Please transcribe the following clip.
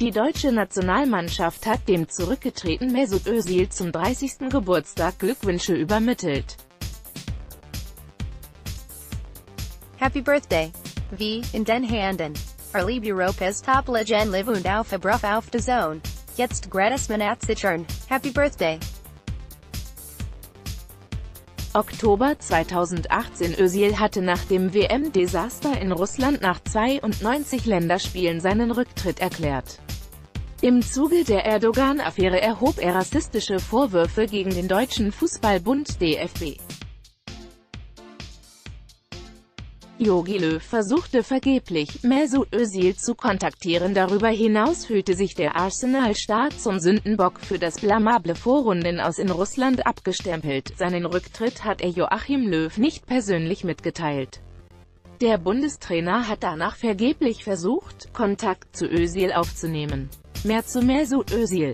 Die deutsche Nationalmannschaft hat dem zurückgetretenen Mesut Özil zum 30. Geburtstag Glückwünsche übermittelt. Happy birthday! Wie, in den Handen. Erlebe Europas Top Legend live und auf auf der Zone. Jetzt gratis Manat sichern. Happy birthday! Oktober 2018 Özil hatte nach dem WM-Desaster in Russland nach 92 Länderspielen seinen Rücktritt erklärt. Im Zuge der Erdogan-Affäre erhob er rassistische Vorwürfe gegen den Deutschen Fußballbund DFB. Jogi Löw versuchte vergeblich, Mesut Özil zu kontaktieren darüber hinaus fühlte sich der Arsenal-Star zum Sündenbock für das blamable Vorrunden aus in Russland abgestempelt, seinen Rücktritt hat er Joachim Löw nicht persönlich mitgeteilt. Der Bundestrainer hat danach vergeblich versucht, Kontakt zu Özil aufzunehmen. Mehr zu Mesut Özil